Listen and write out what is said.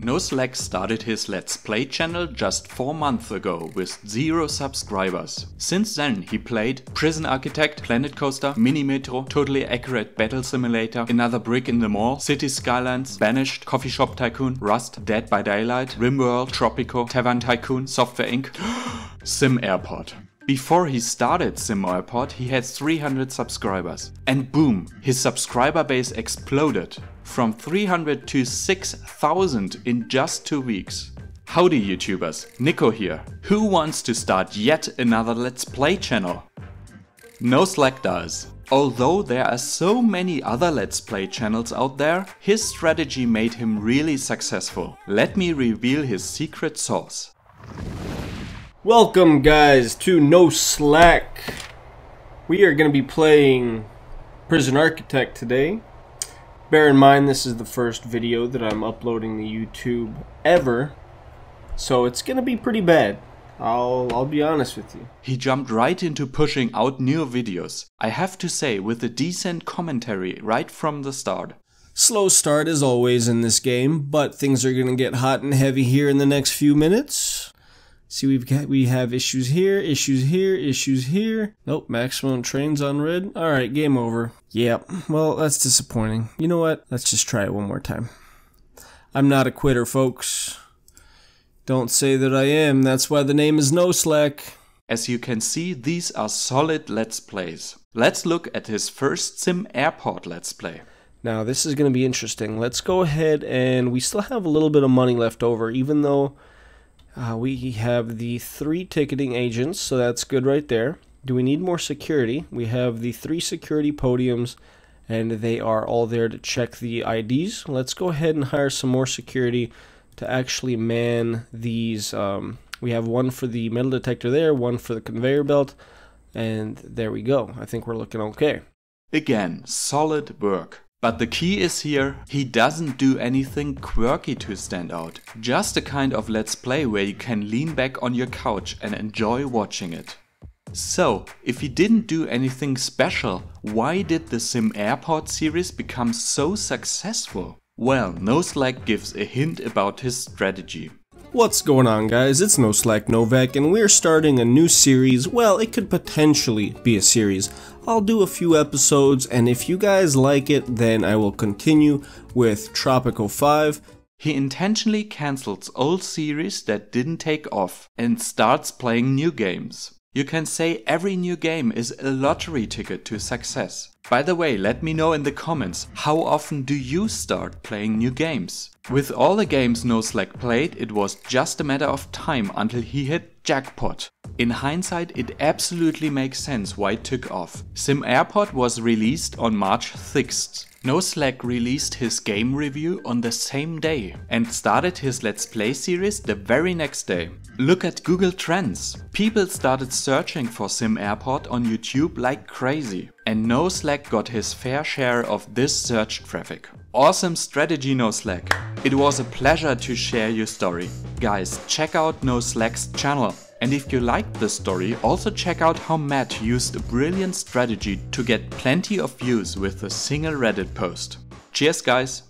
NoSlack started his Let's Play channel just 4 months ago with 0 subscribers. Since then he played Prison Architect, Planet Coaster, Mini Metro, Totally Accurate Battle Simulator, Another Brick in the Mall, City Skylines, Banished, Coffee Shop Tycoon, Rust, Dead by Daylight, RimWorld, Tropico, Tavern Tycoon, Software Inc., Sim Airport. Before he started Sim Airport, he had 300 subscribers. And boom, his subscriber base exploded from 300 to 6000 in just two weeks. Howdy YouTubers, Nico here. Who wants to start yet another Let's Play channel? No Slack does. Although there are so many other Let's Play channels out there, his strategy made him really successful. Let me reveal his secret sauce. Welcome guys to No Slack. We are going to be playing Prison Architect today. Bear in mind this is the first video that I'm uploading to YouTube ever, so it's going to be pretty bad. I'll, I'll be honest with you. He jumped right into pushing out new videos. I have to say with a decent commentary right from the start. Slow start as always in this game, but things are going to get hot and heavy here in the next few minutes. See, we've got we have issues here, issues here, issues here. Nope, maximum trains on red. All right, game over. Yep. Well, that's disappointing. You know what? Let's just try it one more time. I'm not a quitter, folks. Don't say that I am. That's why the name is No Slack. As you can see, these are solid Let's Plays. Let's look at his first Sim Airport Let's Play. Now, this is going to be interesting. Let's go ahead and we still have a little bit of money left over, even though uh, we have the three ticketing agents, so that's good right there. Do we need more security? We have the three security podiums, and they are all there to check the IDs. Let's go ahead and hire some more security to actually man these. Um, we have one for the metal detector there, one for the conveyor belt, and there we go. I think we're looking okay. Again, solid work. But the key is here, he doesn't do anything quirky to stand out. Just a kind of let's play where you can lean back on your couch and enjoy watching it. So, if he didn't do anything special, why did the Sim Airport series become so successful? Well, NoSlack gives a hint about his strategy. What's going on guys, it's NoSlack Novak and we're starting a new series, well it could potentially be a series. I'll do a few episodes and if you guys like it then I will continue with Tropico 5. He intentionally cancels old series that didn't take off and starts playing new games. You can say every new game is a lottery ticket to success. By the way, let me know in the comments, how often do you start playing new games? With all the games NoSlack played, it was just a matter of time until he hit jackpot. In hindsight, it absolutely makes sense why it took off. Sim Airport was released on March 6th. NoSlack released his game review on the same day and started his Let's Play series the very next day. Look at Google Trends. People started searching for Sim Airport on YouTube like crazy. And NoSlack got his fair share of this search traffic. Awesome strategy NoSlack. It was a pleasure to share your story. Guys, check out NoSlack's channel. And if you liked this story, also check out how Matt used a brilliant strategy to get plenty of views with a single Reddit post. Cheers guys!